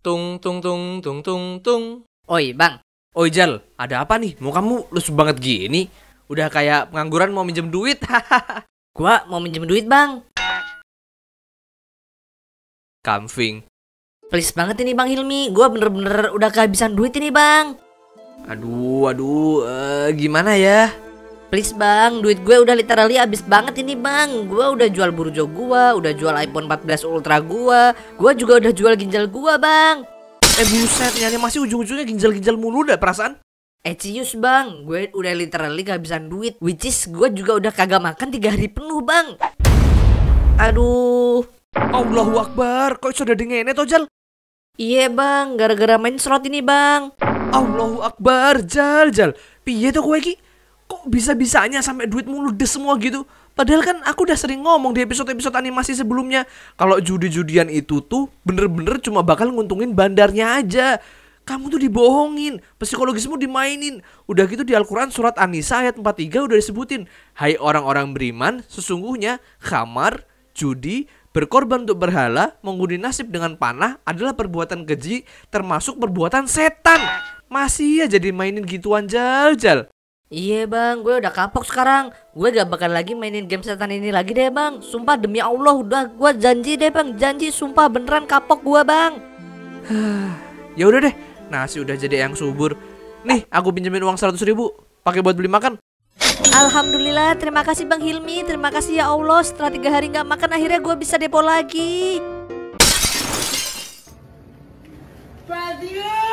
Tung tung tung tung tung tung. Oi bang, Oi Jal, ada apa nih? Mau kamu lusuh banget gini? Udah kayak pengangguran mau minjem duit. gua mau minjem duit bang. Kamfing. Please banget ini bang Hilmi, gua bener-bener udah kehabisan duit ini bang. Aduh, aduh, eh, gimana ya? Please bang, duit gue udah literally habis banget ini bang Gue udah jual burjo gua, udah jual iPhone 14 Ultra gua Gua juga udah jual ginjal gua bang Eh buset, nyari masih ujung-ujungnya ginjal-ginjal mulu dah perasaan. Eh cius bang, gue udah literally kehabisan duit Which is gue juga udah kagak makan tiga hari penuh bang Aduh Allahu Akbar, kok sudah dingene toh Jal? Iya bang, gara-gara main slot ini bang Allahu Akbar, Jal, Jal. Piye tuh kowe ki? Kok bisa-bisanya sampai duit mulu des semua gitu? Padahal kan aku udah sering ngomong di episode-episode animasi sebelumnya Kalau judi-judian itu tuh bener-bener cuma bakal nguntungin bandarnya aja. Kamu tuh dibohongin, psikologismu dimainin. Udah gitu di Al-Quran surat An-Nisa ayat 43 udah disebutin. Hai orang-orang beriman, sesungguhnya khamar, judi, berkorban untuk berhala, mengundi nasib dengan panah adalah perbuatan keji termasuk perbuatan setan. Masih aja dimainin gituan jal-jal Iya bang, gue udah kapok sekarang. Gue gak bakal lagi mainin game setan ini lagi deh bang. Sumpah demi Allah udah. Gue janji deh bang. Janji sumpah beneran kapok gue bang. Ya udah deh, nasi udah jadi yang subur. Nih, aku pinjemin uang 100 ribu, pakai buat beli makan. Alhamdulillah. Terima kasih bang Hilmi. Terima kasih ya Allah. Setelah tiga hari gak makan akhirnya gue bisa depo lagi. Radio